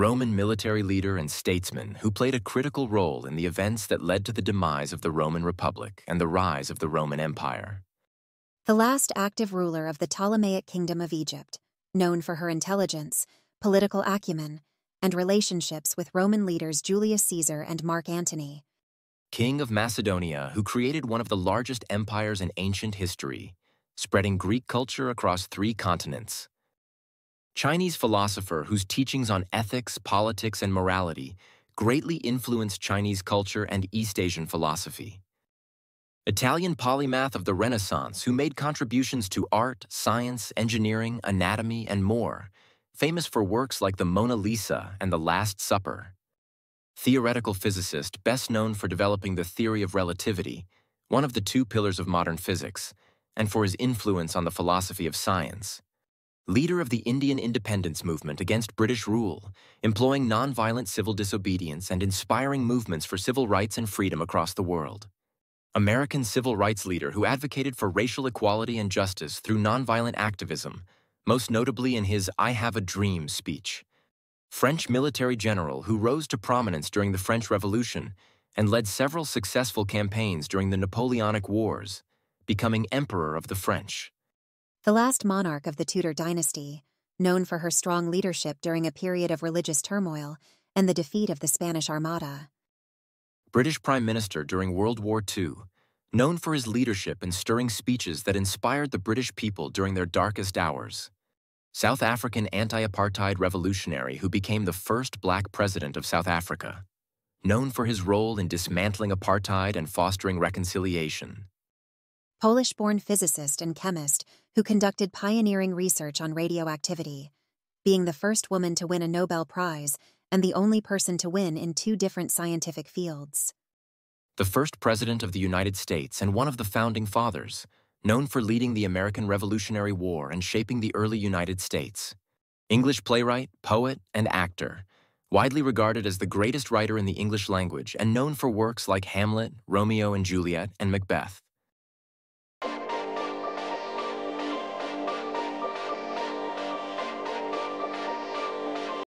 Roman military leader and statesman who played a critical role in the events that led to the demise of the Roman Republic and the rise of the Roman Empire. The last active ruler of the Ptolemaic Kingdom of Egypt, known for her intelligence, political acumen, and relationships with Roman leaders Julius Caesar and Mark Antony. King of Macedonia, who created one of the largest empires in ancient history, spreading Greek culture across three continents. Chinese philosopher whose teachings on ethics, politics, and morality greatly influenced Chinese culture and East Asian philosophy. Italian polymath of the Renaissance who made contributions to art, science, engineering, anatomy, and more, famous for works like the Mona Lisa and the Last Supper. Theoretical physicist best known for developing the theory of relativity, one of the two pillars of modern physics, and for his influence on the philosophy of science leader of the Indian independence movement against British rule, employing nonviolent civil disobedience and inspiring movements for civil rights and freedom across the world. American civil rights leader who advocated for racial equality and justice through nonviolent activism, most notably in his I Have a Dream speech. French military general who rose to prominence during the French Revolution and led several successful campaigns during the Napoleonic Wars, becoming Emperor of the French the last monarch of the Tudor dynasty, known for her strong leadership during a period of religious turmoil and the defeat of the Spanish Armada. British Prime Minister during World War II, known for his leadership and stirring speeches that inspired the British people during their darkest hours. South African anti-apartheid revolutionary who became the first black president of South Africa, known for his role in dismantling apartheid and fostering reconciliation. Polish-born physicist and chemist who conducted pioneering research on radioactivity, being the first woman to win a Nobel Prize and the only person to win in two different scientific fields. The first President of the United States and one of the Founding Fathers, known for leading the American Revolutionary War and shaping the early United States. English playwright, poet, and actor, widely regarded as the greatest writer in the English language and known for works like Hamlet, Romeo and Juliet, and Macbeth.